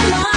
la